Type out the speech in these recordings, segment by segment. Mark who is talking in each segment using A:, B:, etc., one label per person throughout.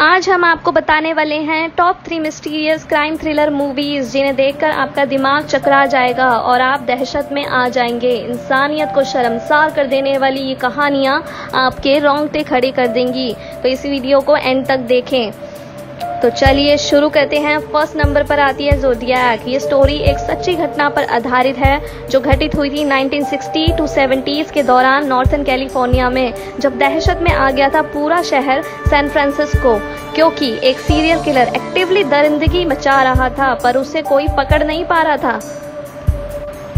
A: आज हम आपको बताने वाले हैं top three mysterious crime thriller movies जिन्हें देखकर आपका दिमाग चकरा जाएगा और आप दहशत में आ जाएँगे। इंसानियत को शर्मसार कर देने वाली ये कहानियाँ आपके रोंगटे खड़े कर देंगी। तो इस वीडियो को एंड तक देखें। तो चलिए शुरू करते हैं। फ़र्स्ट नंबर पर आती है जोडियाक ये स्टोरी एक सच्ची घटना पर आधारित है, जो घटित हुई थी 1960 टू 70s के दौरान नॉर्थन कैलिफ़ोर्निया में, जब दहशत में आ गया था पूरा शहर सैन फ्रांसिस्को, क्योंकि एक सीरियल किलर एक्टिवली दरिंदगी मचा रहा था, पर उसे कोई पकड़ नहीं पा रहा था।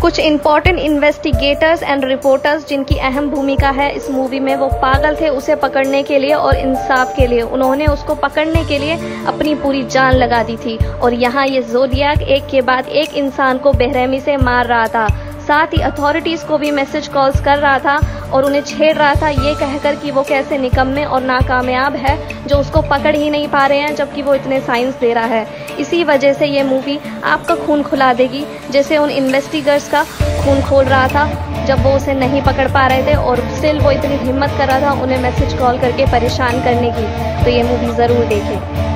A: कुछ इंपॉर्टेंट इन्वेस्टिगेटर्स एंड रिपोर्टर्स जिनकी अहम भूमिका है इस मूवी में, वो पागल थे उसे पकड़ने के लिए और इंसाफ के लिए। उन्होंने उसको पकड़ने के लिए अपनी पूरी जान लगा दी थी। और यहाँ ये जोडियाक एक के बाद एक इंसान को बेरहमी से मार रहा था। साथ ही अथॉरिटीज को भी मैसेज कॉल्स कर रहा था और उन्हें छेड़ रहा था ये कहकर कि वो कैसे निकम्मे और नाकामयाब है, जो उसको पकड़ ही नहीं पा रहे हैं, जबकि वो इतने साइंस दे रहा है। इसी वजह से ये मूवी आपका खून खुला देगी। जैसे उन इन्वेस्टिगर्स का खून खोल रहा था, जब वो उसे नहीं पकड़ पा रहे थे और स्टिल वो इतनी हिम्मत कर रहा था, उन्हें मैसेज कॉल करके परेशान करने की। तो ये मूवी ज़रूर देखें।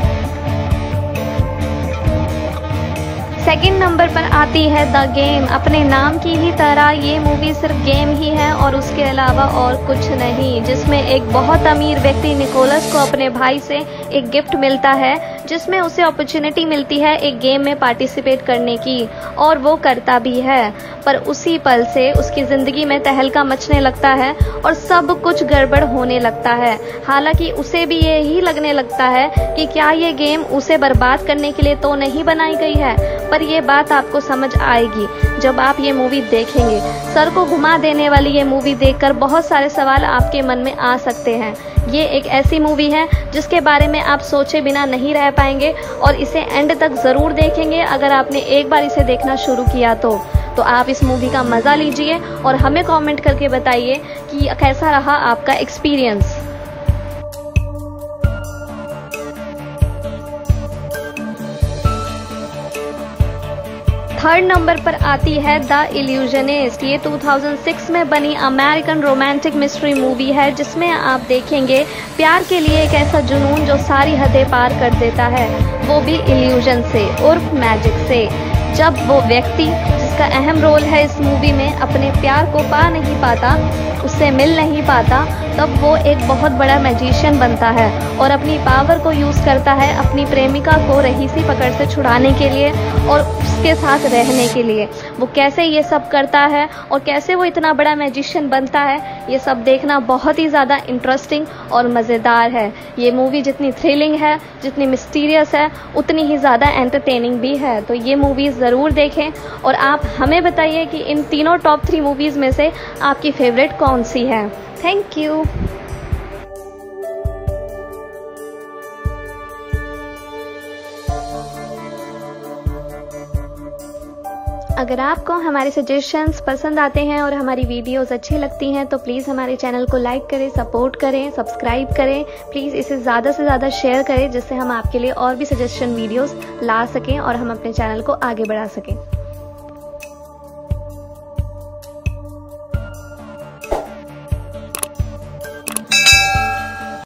A: सेकंड नंबर पर आती है द गेम अपने नाम की ही तरह ये मूवी सिर्फ़ गेम ही है और उसके अलावा और कुछ नहीं, जिसमें एक बहुत अमीर व्यक्ति निकोलस को अपने भाई से एक गिफ्ट मिलता है। जिसमें उसे अपॉर्चुनिटी मिलती है एक गेम में पार्टिसिपेट करने की, और वो करता भी है। पर उसी पल से उसकी ज़िंदगी में तहलका मचने लगता है और सब कुछ गड़बड़ होने लगता है। हालाँकि उसे भी ये ही लगने लगता है कि क्या ये गेम उसे बर्बाद करने के लिए तो नहीं बनाई गई है, पर ये बात आपको समझ आएगी। जब आप ये मूवी देखेंगे, सर को घुमा देने वाली ये मूवी देखकर बहुत सारे सवाल आपके मन में आ सकते हैं। ये एक ऐसी मूवी है जिसके बारे में आप सोचे बिना नहीं रह पाएँगे और इसे एंड तक ज़रूर देखेंगे अगर आपने एक बार इसे देखना शुरू किया तो। तो आप इस मूवी का मज़ा लीजिए और हमें कमेंट करके बताइए कि कैसा रहा आपका एक्सपीरियंस थर्ड नंबर पर आती है द इल्यूजनिस्ट। ये 2006 में बनी अमेरिकन रोमांटिक मिस्ट्री मूवी है, जिसमें आप देखेंगे प्यार के लिए एक ऐसा जुनून जो सारी हदें पार कर देता है, वो भी इल्यूजन से, उर्फ़ मैजिक से। जब वो व्यक्ति जिसका अहम रोल है इस मूवी में अपने प्यार को पा नहीं पाता, उससे मिल नहीं पाता, तब वो एक बहुत बड़ा मैजिशियन बनता है और अपनी पावर को यूज़ करता है अपनी प्रेमिका को रहीसी पकड़ से छुड़ाने के लिए और उसके साथ रहने के लिए। वो कैसे ये सब करता है और कैसे वो इतना बड़ा मैजिशियन बनता है, ये सब देखना बहुत ही ज़्यादा इंटरेस्टिंग और मज़ेदार है। ये मूवी जितनी थ्रिलिंग है, जितनी मिस्टीरियस है, उतनी ही ज़्यादा एंटरटेनिंग भी है। तो ये मूवीज़ ज़रूर देखें। और आप हमें बताइए कि इन तीनों टॉप थ्री मूवीज़ में से आपकी फेवरेट कौन सी है। थैंक यू अगर आपको हमारे सजेशंस पसंद आते हैं और हमारी वीडियोस अच्छी लगती हैं तो प्लीज़ हमारे चैनल को लाइक करें सपोर्ट करें सब्सक्राइब करें। प्लीज़ इसे ज़्यादा से ज़्यादा शेयर करें, जिससे हम आपके लिए और भी सजेशन वीडियोस ला सकें और हम अपने चैनल को आगे बढ़ा सकें।